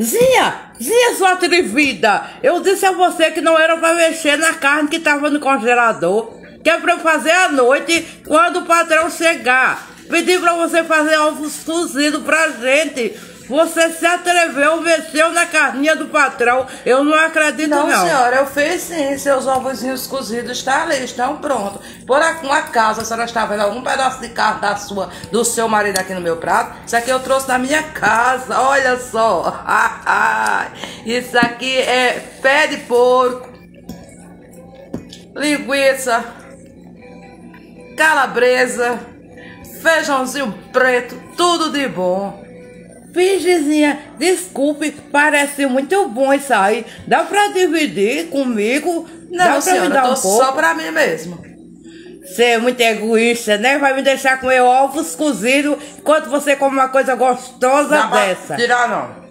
Zinha, Zinha, sua atrevida. Eu disse a você que não era pra mexer na carne que tava no congelador. Que é pra eu fazer à noite quando o patrão chegar. Pedi pra você fazer ovos cozidos pra gente. Você se atreveu, mexeu na carninha do patrão. Eu não acredito, não. Não, senhora, eu fiz sim. Seus ovozinhos cozidos estão ali, estão prontos. Por acaso a senhora está vendo algum pedaço de carne da sua, do seu marido aqui no meu prato? Isso aqui eu trouxe da minha casa, olha só. Isso aqui é pé de porco, linguiça, calabresa, feijãozinho preto, tudo de bom. Virgizinha, desculpe, parece muito bom isso aí. Dá pra dividir comigo? Não, Dá pra senhora, me dar um tô pouco? só pra mim mesmo. Você é muito egoísta, né? Vai me deixar comer ovos cozidos enquanto você come uma coisa gostosa Dá dessa. tirar não.